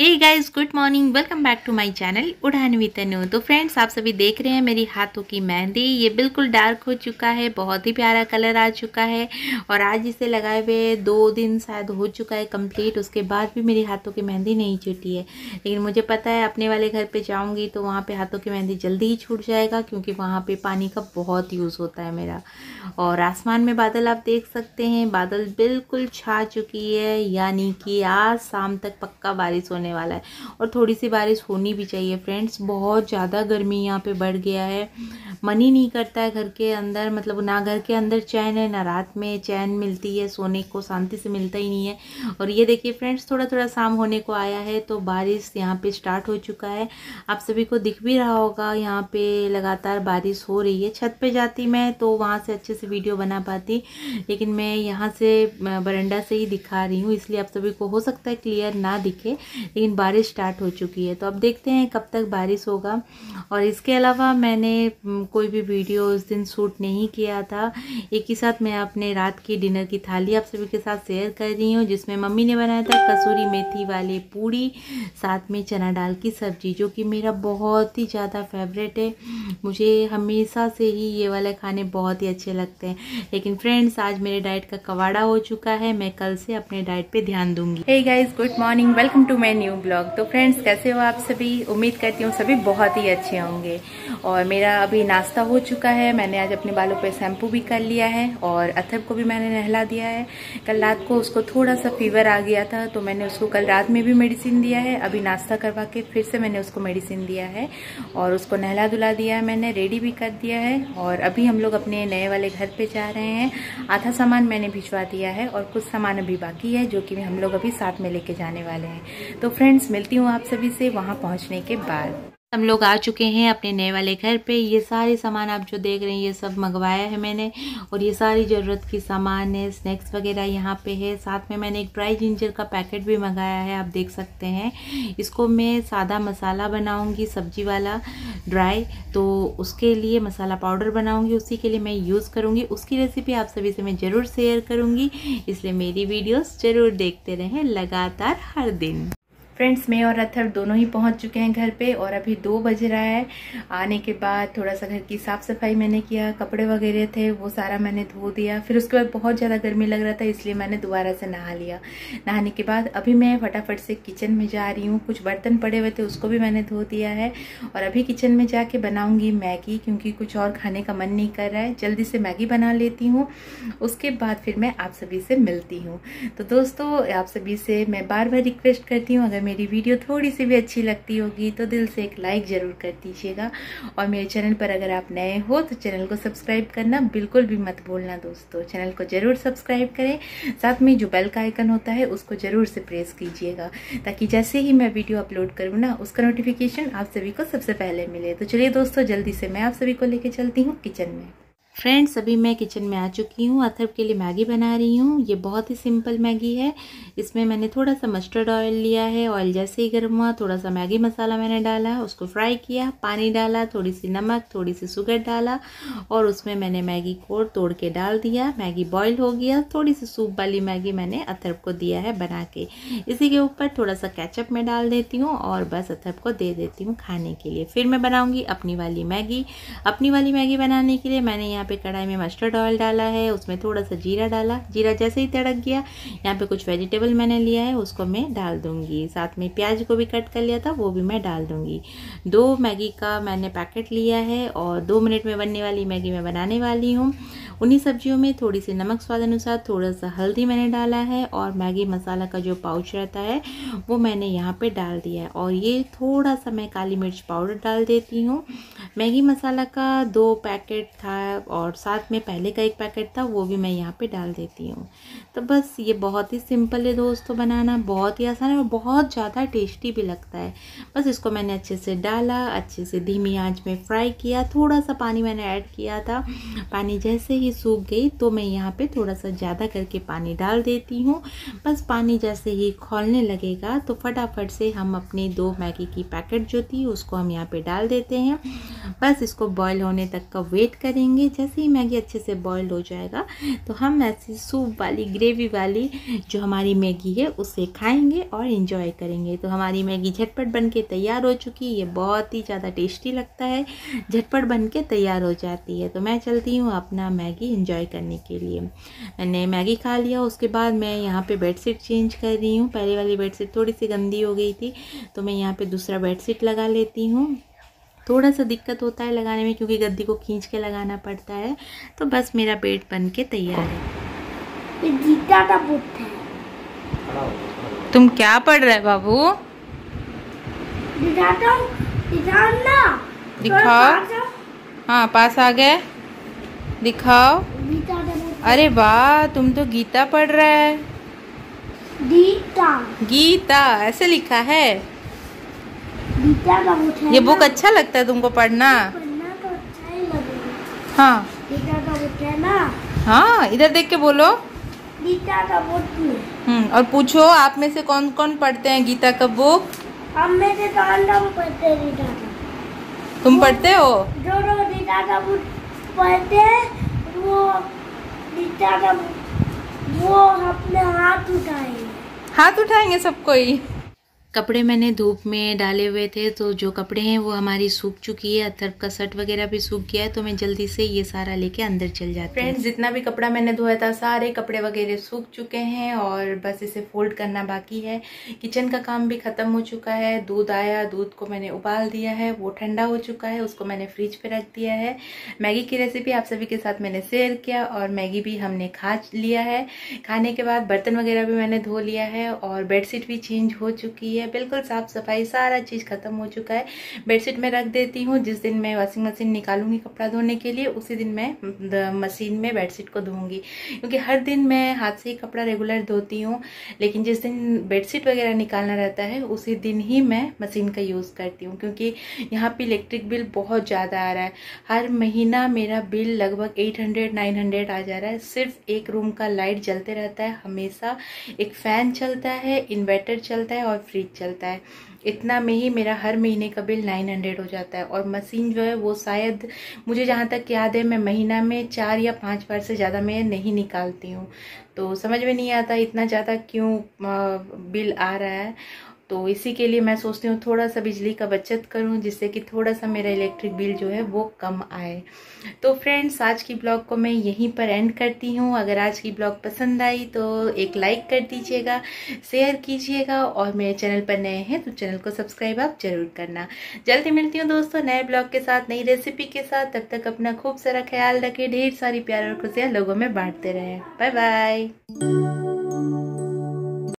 Hey guys good morning welcome back to my channel Udaan with Tanu तो friends आप सभी देख रहे हैं मेरी हाथों की मेहंदी। ये बिल्कुल डार्क हो चुका है, बहुत ही प्यारा कलर आ चुका है। और आज इसे लगाए हुए दो दिन शायद हो चुका है कंप्लीट उसके बाद भी मेरी हाथों की मेहंदी नहीं छूटी है। लेकिन मुझे पता है, अपने वाले घर पर जाऊँगी तो वहाँ पर हाथों की मेहंदी जल्दी ही छूट जाएगा, क्योंकि वहाँ पर पानी का बहुत यूज़ होता है मेरा। और आसमान में बादल आप देख सकते हैं, बादल बिल्कुल छा चुकी है, यानी कि आज शाम तक पक्का बारिश होने वाला है। और थोड़ी सी बारिश होनी भी चाहिए फ्रेंड्स बहुत ज़्यादा गर्मी यहाँ पे बढ़ गया है। मन ही नहीं करता है घर के अंदर मतलब ना घर के अंदर चैन है, ना रात में चैन मिलती है, सोने को शांति से मिलता ही नहीं है। और ये देखिए फ्रेंड्स थोड़ा थोड़ा शाम होने को आया है तो बारिश यहाँ पे स्टार्ट हो चुका है। आप सभी को दिख भी रहा होगा, यहाँ पे लगातार बारिश हो रही है। छत पर जाती मैं तो वहाँ से अच्छे से वीडियो बना पाती, लेकिन मैं यहाँ से बरंडा से ही दिखा रही हूँ, इसलिए आप सभी को हो सकता है क्लियर ना दिखे। लेकिन बारिश स्टार्ट हो चुकी है। तो अब देखते हैं कब तक बारिश होगा। और इसके अलावा मैंने कोई भी वीडियो उस दिन शूट नहीं किया था। एक ही साथ मैं अपने रात की डिनर की थाली आप सभी के साथ शेयर कर रही हूँ, जिसमें मम्मी ने बनाया था कसूरी मेथी वाले पूड़ी, साथ में चना दाल की सब्ज़ी, जो कि मेरा बहुत ही ज़्यादा फेवरेट है। मुझे हमेशा से ही ये वाले खाने बहुत ही अच्छे लगते हैं। लेकिन फ्रेंड्स आज मेरे डाइट का कवाड़ा हो चुका है। मैं कल से अपने डाइट पे ध्यान दूँगी। Hey good morning welcome to new blog. तो फ्रेंड्स, कैसे हो आप सभी? उम्मीद करती हूँ सभी बहुत ही अच्छे होंगे। और मेरा अभी नाश्ता हो चुका है। मैंने आज अपने बालों पे शैम्पू भी कर लिया है और अथर्व को भी मैंने नहला दिया है। कल रात को उसको थोड़ा सा फीवर आ गया था तो मैंने उसको कल रात में भी मेडिसिन दिया है। अभी नाश्ता करवा के फिर से मैंने उसको मेडिसिन दिया है और उसको नहला धुला दिया है मैंने रेडी भी कर दिया है। और अभी हम लोग अपने नए वाले घर पर जा रहे हैं। आधा सामान मैंने भिजवा दिया है और कुछ सामान अभी बाकी है, जो कि हम लोग अभी साथ में लेके जाने वाले हैं। तो फ्रेंड्स मिलती हूँ आप सभी से वहाँ पहुँचने के बाद। हम लोग आ चुके हैं अपने नए वाले घर पे। ये सारे सामान आप जो देख रहे हैं, ये सब मंगवाया है मैंने। और ये सारी ज़रूरत की सामान है स्नैक्स वगैरह यहाँ पे है। साथ में मैंने एक ड्राई जिंजर का पैकेट भी मंगाया है, आप देख सकते हैं। इसको मैं सादा मसाला बनाऊँगी, सब्ज़ी वाला ड्राई तो उसके लिए मसाला पाउडर बनाऊँगी, उसी के लिए मैं यूज़ करूँगी। उसकी रेसिपी आप सभी से मैं ज़रूर शेयर करूँगी। इसलिए मेरी वीडियोज़ ज़रूर देखते रहें, लगातार हर दिन। फ्रेंड्स मैं और अथर दोनों ही पहुँच चुके हैं घर पे और अभी दो बज रहा है। आने के बाद थोड़ा सा घर की साफ़ सफ़ाई मैंने किया, कपड़े वगैरह थे, वो सारा मैंने धो दिया। फिर उसके बाद बहुत ज़्यादा गर्मी लग रहा था, इसलिए मैंने दोबारा से नहा लिया। नहाने के बाद अभी मैं फटाफट से किचन में जा रही हूँ। कुछ बर्तन पड़े हुए थे, उसको भी मैंने धो दिया है और अभी किचन में जाके बनाऊँगी मैगी क्योंकि कुछ और खाने का मन नहीं कर रहा है। जल्दी से मैगी बना लेती हूँ। उसके बाद फिर मैं आप सभी से मिलती हूँ। तो दोस्तों, आप सभी से मैं बार बार रिक्वेस्ट करती हूँ, अगर मेरी वीडियो थोड़ी सी भी अच्छी लगती होगी तो दिल से एक लाइक ज़रूर कर दीजिएगा। और मेरे चैनल पर अगर आप नए हो तो चैनल को सब्सक्राइब करना बिल्कुल भी मत भूलना दोस्तों। चैनल को ज़रूर सब्सक्राइब करें। साथ में जो बेल का आइकन होता है, उसको ज़रूर से प्रेस कीजिएगा, ताकि जैसे ही मैं वीडियो अपलोड करूँ ना, उसका नोटिफिकेशन आप सभी को सबसे पहले मिले। तो चलिए दोस्तों, जल्दी से मैं आप सभी को लेकर चलती हूँ किचन में। फ्रेंड्स अभी मैं किचन में आ चुकी हूँ। अथर्व के लिए मैगी बना रही हूँ। ये बहुत ही सिंपल मैगी है। इसमें मैंने थोड़ा सा मस्टर्ड ऑयल लिया है। ऑयल जैसे ही गर्म हुआ, थोड़ा सा मैगी मसाला मैंने डाला, उसको फ्राई किया, पानी डाला, थोड़ी सी नमक, थोड़ी सी शुगर डाला और उसमें मैंने मैगी को तोड़ के डाल दिया। मैगी बॉयल हो गया। थोड़ी सी सूप वाली मैगी मैंने अथर्व को दिया है बना के। इसी के ऊपर थोड़ा सा कैचअप में डाल देती हूँ और बस अथर्व को दे देती हूँ खाने के लिए। फिर मैं बनाऊँगी अपनी वाली मैगी। अपनी वाली मैगी बनाने के लिए मैंने यहाँ पे कढ़ाई में मस्टर्ड ऑयल डाला है, उसमें थोड़ा सा जीरा डाला। जीरा जैसे ही तड़क गया, यहाँ पे कुछ वेजिटेबल मैंने लिया है, उसको मैं डाल दूँगी। साथ में प्याज को भी कट कर लिया था, वो भी मैं डाल दूँगी। दो मैगी का मैंने पैकेट लिया है और दो मिनट में बनने वाली मैगी मैं बनाने वाली हूँ। उन्हीं सब्जियों में थोड़ी सी नमक स्वाद अनुसार थोड़ा सा हल्दी मैंने डाला है और मैगी मसाला का जो पाउच रहता है, वो मैंने यहाँ पे डाल दिया है। और ये थोड़ा सा मैं काली मिर्च पाउडर डाल देती हूँ। मैगी मसाला का दो पैकेट था और साथ में पहले का एक पैकेट था, वो भी मैं यहाँ पे डाल देती हूँ। तो बस ये बहुत ही सिंपल है दोस्तों बनाना, बहुत ही आसान है और बहुत ज़्यादा टेस्टी भी लगता है। बस इसको मैंने अच्छे से डाला, अच्छे से धीमी आँच में फ्राई किया, थोड़ा सा पानी मैंने ऐड किया था। पानी जैसे ही ये सूख गई तो मैं यहाँ पे थोड़ा सा ज़्यादा करके पानी डाल देती हूँ। बस पानी जैसे ही खोलने लगेगा तो फटाफट से हम अपने दो मैगी की पैकेट जो थी, उसको हम यहाँ पे डाल देते हैं। बस इसको बॉयल होने तक का वेट करेंगे। जैसे ही मैगी अच्छे से बॉयल हो जाएगा तो हम ऐसी सूप वाली ग्रेवी वाली जो हमारी मैगी है, उसे खाएँगे और इन्जॉय करेंगे। तो हमारी मैगी झटपट बन के तैयार हो चुकी है। ये बहुत ही ज़्यादा टेस्टी लगता है। झटपट बन के तैयार हो जाती है। तो मैं चलती हूँ अपना मैगी इन्जॉय करने के लिए। मैंने मैगी खा लिया उसके बाद मैं यहाँ पे बेडशीट चेंज कर रही हूँ। पहले वाली बेडशीट थोड़ी सी गंदी हो गई थी तो मैं यहाँ पे दूसरा बेडशीट लगा लेती हूँ। थोड़ा सा दिक्कत होता है लगाने में क्योंकि गद्दी को खींच के लगाना पड़ता है। तो बस मेरा बेड बन के तैयार है। तुम क्या पढ़ रहे बाबू? दिखाओ। हाँ पास आ गए। दिखाओ। अरे वाह तुम तो गीता पढ़ रहा है। गीता। गीता ऐसे लिखा है। गीता का बुक है ये बुक अच्छा लगता है तुमको पढ़ना। पढ़ना तो अच्छा ही लगेगा। हाँ। गीता का बुक है ना? हाँ इधर देख के बोलो। गीता का बुक हम्म और पूछो आप में से कौन कौन पढ़ते हैं गीता का बुक हम में से तो अंडम पढ़ते हैं गीता का। तुम पढ़ते हो? जो लोग गीता का बुक पढ़ते हैं वो गीता का वो अपने हाथ उठाएँगे। हाथ उठाएँगे सब कोई? कपड़े मैंने धूप में डाले हुए थे तो जो कपड़े हैं वो हमारी सूख चुकी है। अथर्व का शर्ट वगैरह भी सूख गया है तो मैं जल्दी से ये सारा लेके अंदर चल जाती हूँ। फ्रेंड्स जितना भी कपड़ा मैंने धोया था, सारे कपड़े वगैरह सूख चुके हैं और बस इसे फोल्ड करना बाकी है। किचन का काम भी खत्म हो चुका है, दूध आया, दूध को मैंने उबाल दिया है, वो ठंडा हो चुका है, उसको मैंने फ्रिज पर रख दिया है। मैगी की रेसिपी आप सभी के साथ मैंने शेयर किया और मैगी भी हमने खा लिया है। खाने के बाद बर्तन वगैरह भी मैंने धो लिया है और बेडशीट भी चेंज हो चुकी है। बिल्कुल साफ़ सफ़ाई, सारा चीज़ खत्म हो चुका है। बेडशीट में रख देती हूँ, जिस दिन मैं वॉशिंग मशीन निकालूँगी कपड़ा धोने के लिए, उसी दिन मैं मशीन में बेडशीट को धोऊँगी। क्योंकि हर दिन मैं हाथ से ही कपड़ा रेगुलर धोती हूँ, लेकिन जिस दिन बेडशीट वगैरह निकालना रहता है, उसी दिन ही मैं मशीन का यूज़ करती हूँ। क्योंकि यहाँ पे इलेक्ट्रिक बिल बहुत ज़्यादा आ रहा है। हर महीना मेरा बिल लगभग 800 900 आ जा रहा है। सिर्फ़ एक रूम का लाइट जलते रहता है, हमेशा एक फ़ैन चलता है इन्वर्टर चलता है और फ्रिज चलता है। इतना में ही मेरा हर महीने का बिल 900 हो जाता है और मशीन जो है वो शायद मुझे जहाँ तक याद है, मैं महीना में चार या पाँच बार से ज़्यादा मैं नहीं निकालती हूँ। तो समझ में नहीं आता इतना ज़्यादा क्यों बिल आ रहा है। तो इसी के लिए मैं सोचती हूँ थोड़ा सा बिजली का बचत करूँ, जिससे कि थोड़ा सा मेरा इलेक्ट्रिक बिल जो है वो कम आए। तो फ्रेंड्स आज की ब्लॉग को मैं यहीं पर एंड करती हूँ। अगर आज की ब्लॉग पसंद आई तो एक लाइक कर दीजिएगा शेयर कीजिएगा और मेरे चैनल पर नए हैं तो चैनल को सब्सक्राइब आप ज़रूर करना। जल्दी मिलती हूँ दोस्तों नए ब्लॉग के साथ, नई रेसिपी के साथ। तब तक अपना खूब सारा ख्याल रखें, ढेर सारी प्यार और खुशियाँ लोगों में बांटते रहें। Bye bye